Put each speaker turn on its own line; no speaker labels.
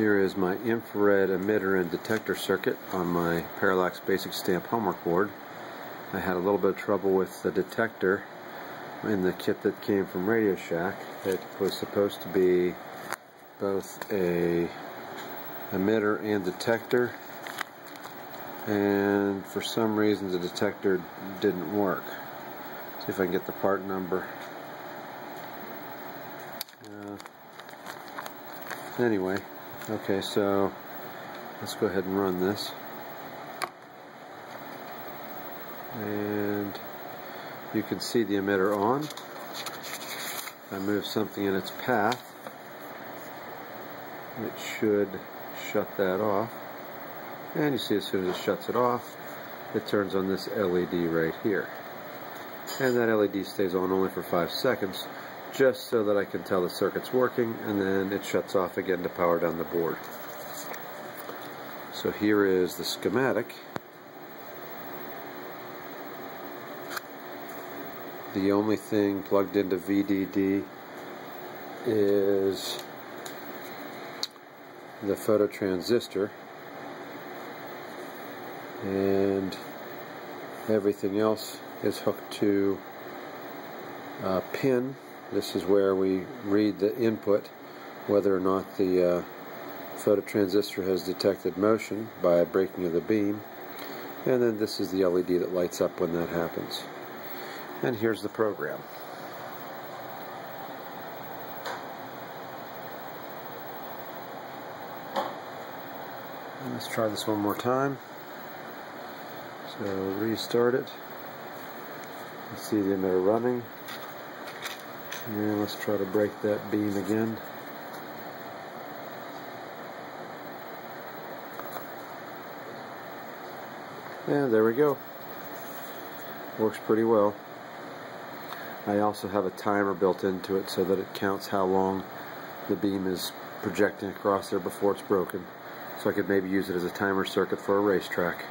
Here is my infrared emitter and detector circuit on my Parallax Basic Stamp homework board. I had a little bit of trouble with the detector in the kit that came from Radio Shack. It was supposed to be both a emitter and detector and for some reason the detector didn't work. See if I can get the part number. Uh, anyway, okay, so let's go ahead and run this. And you can see the emitter on. If I move something in its path, it should shut that off. And you see as soon as it shuts it off, it turns on this LED right here. And that LED stays on only for 5 seconds, just so that I can tell the circuit's working, and then it shuts off again to power down the board. So here is the schematic. The only thing plugged into VDD is the phototransistor and everything else is hooked to a pin. This is where we read the input, whether or not the uh, phototransistor has detected motion by breaking of the beam. And then this is the LED that lights up when that happens. And here's the program. Let's try this one more time. So restart it. You see the emitter running. And let's try to break that beam again. And there we go. Works pretty well. I also have a timer built into it so that it counts how long the beam is projecting across there before it's broken. So I could maybe use it as a timer circuit for a racetrack.